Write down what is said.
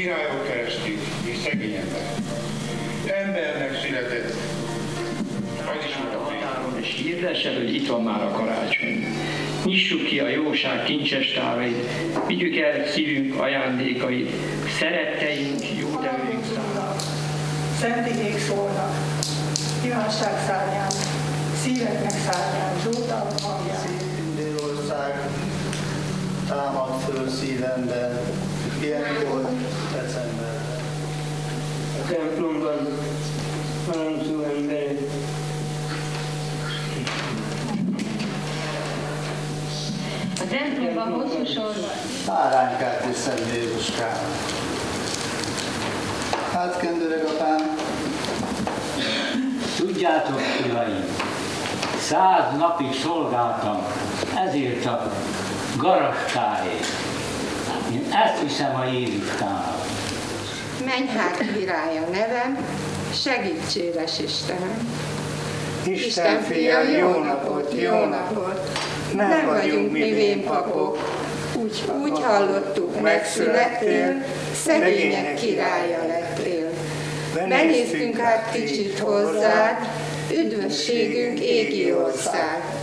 Királyok keresztül és szegény ember. Embernek született. Az is uram. És hirdesse, hogy itt van már a karácsony. Nyissuk ki a jóság kincses tárait, vigyük el szívünk ajándékait, szeretteink, jó tevőink számára. Szent igék szólnak, kívánság szárnyán, szíveknek szárnyán, Zsoltár hangján. Dél-ország támad föl szívemben, ilyenkor decemberben. a templomban halandzó emberek. A templomban hosszú sorban. Áránykát és Szent Jézuskám. Hát, kendőreg apám, Tudjátok, uraim, száz napig szolgáltam ezért a garastáért. Én ezt hiszem a Jézuskának. Menj hát királya nevem, segítséges Istenem. Isten fia, jó napot, jó napot! Nem vagyunk mi vénpapok, úgy, úgy hallottuk, megszülettél, szegények királya lettél. Benéztünk hát kicsit hozzád, üdvösségünk égi ország.